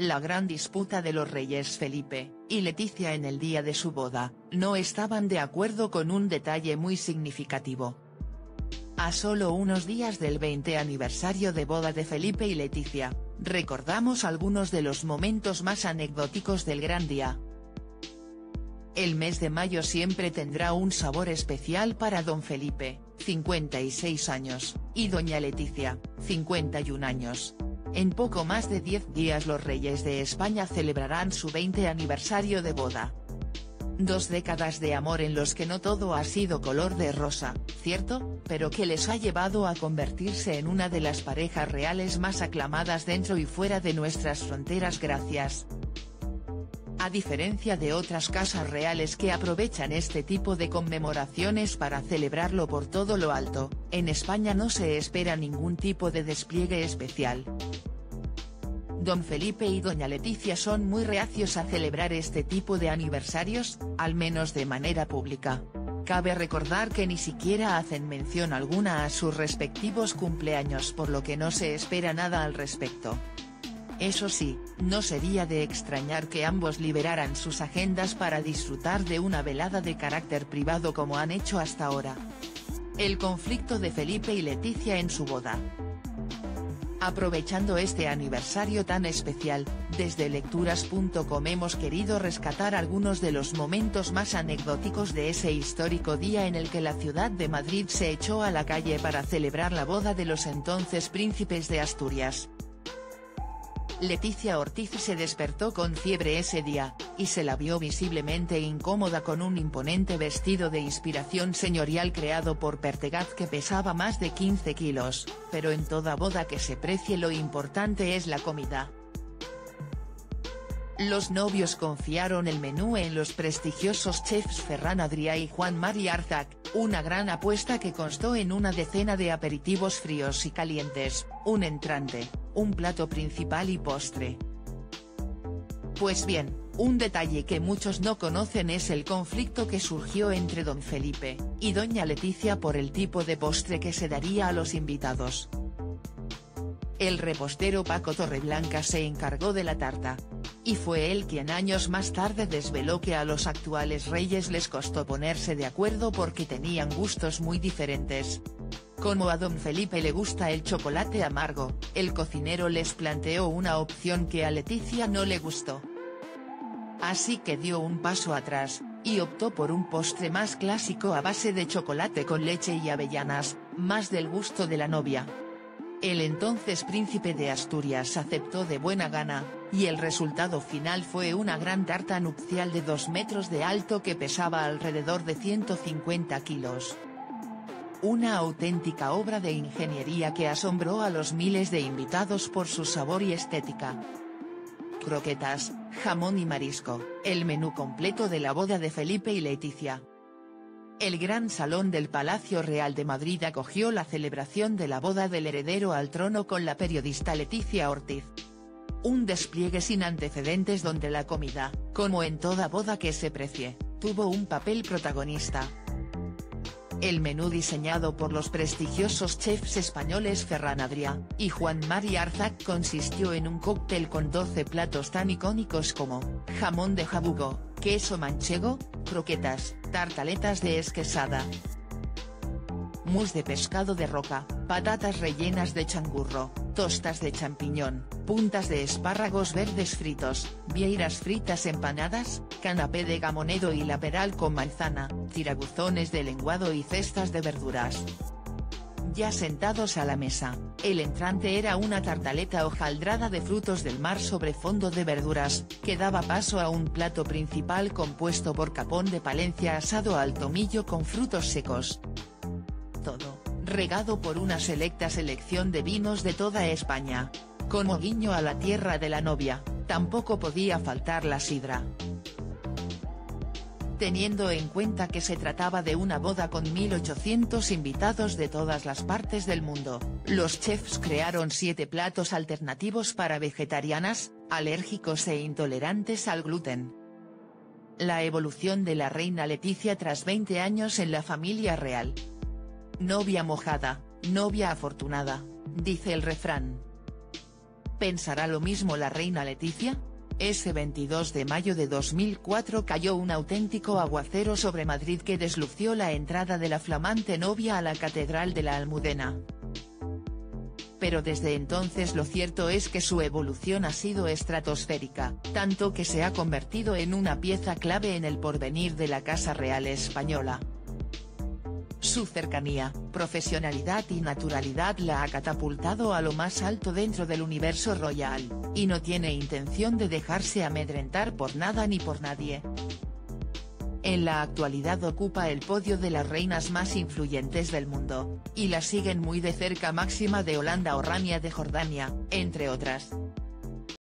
la gran disputa de los reyes Felipe y Leticia en el día de su boda, no estaban de acuerdo con un detalle muy significativo. A solo unos días del 20 aniversario de boda de Felipe y Leticia, recordamos algunos de los momentos más anecdóticos del gran día. El mes de mayo siempre tendrá un sabor especial para don Felipe, 56 años, y doña Leticia, 51 años. En poco más de 10 días los reyes de España celebrarán su 20 aniversario de boda. Dos décadas de amor en los que no todo ha sido color de rosa, cierto, pero que les ha llevado a convertirse en una de las parejas reales más aclamadas dentro y fuera de nuestras fronteras gracias, a diferencia de otras casas reales que aprovechan este tipo de conmemoraciones para celebrarlo por todo lo alto, en España no se espera ningún tipo de despliegue especial. Don Felipe y doña Leticia son muy reacios a celebrar este tipo de aniversarios, al menos de manera pública. Cabe recordar que ni siquiera hacen mención alguna a sus respectivos cumpleaños por lo que no se espera nada al respecto. Eso sí, no sería de extrañar que ambos liberaran sus agendas para disfrutar de una velada de carácter privado como han hecho hasta ahora. El conflicto de Felipe y Leticia en su boda. Aprovechando este aniversario tan especial, desde lecturas.com hemos querido rescatar algunos de los momentos más anecdóticos de ese histórico día en el que la ciudad de Madrid se echó a la calle para celebrar la boda de los entonces príncipes de Asturias. Leticia Ortiz se despertó con fiebre ese día, y se la vio visiblemente incómoda con un imponente vestido de inspiración señorial creado por Pertegaz que pesaba más de 15 kilos, pero en toda boda que se precie lo importante es la comida. Los novios confiaron el menú en los prestigiosos chefs Ferran Adrià y Juan Mari Arzac, una gran apuesta que constó en una decena de aperitivos fríos y calientes, un entrante, un plato principal y postre. Pues bien, un detalle que muchos no conocen es el conflicto que surgió entre don Felipe y doña Leticia por el tipo de postre que se daría a los invitados. El repostero Paco Torreblanca se encargó de la tarta. Y fue él quien años más tarde desveló que a los actuales reyes les costó ponerse de acuerdo porque tenían gustos muy diferentes, como a don Felipe le gusta el chocolate amargo, el cocinero les planteó una opción que a Leticia no le gustó. Así que dio un paso atrás, y optó por un postre más clásico a base de chocolate con leche y avellanas, más del gusto de la novia. El entonces príncipe de Asturias aceptó de buena gana, y el resultado final fue una gran tarta nupcial de 2 metros de alto que pesaba alrededor de 150 kilos. Una auténtica obra de ingeniería que asombró a los miles de invitados por su sabor y estética. Croquetas, jamón y marisco, el menú completo de la boda de Felipe y Leticia. El gran salón del Palacio Real de Madrid acogió la celebración de la boda del heredero al trono con la periodista Leticia Ortiz. Un despliegue sin antecedentes donde la comida, como en toda boda que se precie, tuvo un papel protagonista. El menú diseñado por los prestigiosos chefs españoles Ferran Adrià y Juan Mari Arzac consistió en un cóctel con 12 platos tan icónicos como, jamón de jabugo, queso manchego, croquetas, tartaletas de esquesada, mousse de pescado de roca, patatas rellenas de changurro, tostas de champiñón, puntas de espárragos verdes fritos, vieiras fritas empanadas, canapé de gamonedo y laperal con manzana, tirabuzones de lenguado y cestas de verduras. Ya sentados a la mesa, el entrante era una tartaleta hojaldrada de frutos del mar sobre fondo de verduras, que daba paso a un plato principal compuesto por capón de palencia asado al tomillo con frutos secos. Todo, regado por una selecta selección de vinos de toda España. Como guiño a la tierra de la novia, tampoco podía faltar la sidra. Teniendo en cuenta que se trataba de una boda con 1800 invitados de todas las partes del mundo, los chefs crearon siete platos alternativos para vegetarianas, alérgicos e intolerantes al gluten. La evolución de la reina Leticia tras 20 años en la familia real. Novia mojada, novia afortunada, dice el refrán. ¿Pensará lo mismo la reina Leticia? Ese 22 de mayo de 2004 cayó un auténtico aguacero sobre Madrid que deslució la entrada de la flamante novia a la Catedral de la Almudena. Pero desde entonces lo cierto es que su evolución ha sido estratosférica, tanto que se ha convertido en una pieza clave en el porvenir de la Casa Real Española. Su cercanía, profesionalidad y naturalidad la ha catapultado a lo más alto dentro del universo royal, y no tiene intención de dejarse amedrentar por nada ni por nadie. En la actualidad ocupa el podio de las reinas más influyentes del mundo, y la siguen muy de cerca Máxima de Holanda o Rania de Jordania, entre otras.